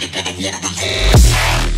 nigga, but I wanna be home.